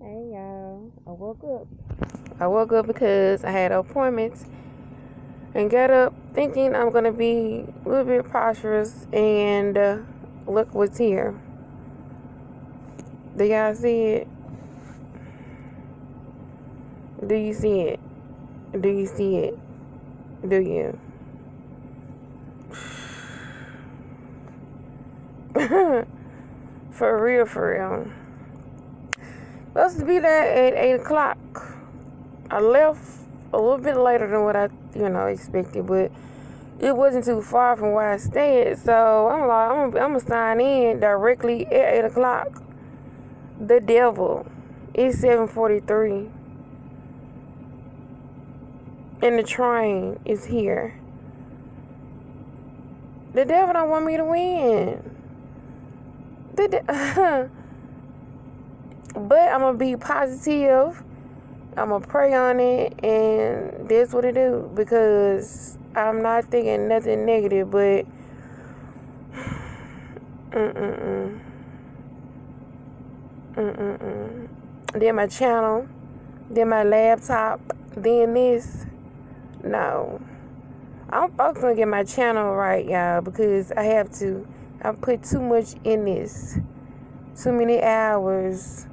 Hey y'all, I woke up. I woke up because I had appointments and got up thinking I'm gonna be a little bit prosperous and uh, look what's here. Do y'all see it? Do you see it? Do you see it? Do you? for real, for real. To be there at 8 o'clock. I left a little bit later than what I, you know, expected, but it wasn't too far from where I stayed. So I'm like, I'm, I'm gonna sign in directly at 8 o'clock. The devil. It's 743. And the train is here. The devil don't want me to win. The de- but I'm gonna be positive. I'm gonna pray on it, and that's what it do because I'm not thinking nothing negative. But mm mm mm mm mm. Then my channel, then my laptop, then this. No, I'm focused on get my channel right, y'all, because I have to. I put too much in this, too many hours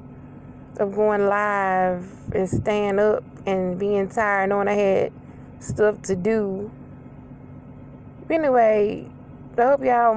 of going live and staying up and being tired, knowing I had stuff to do. Anyway, I hope y'all.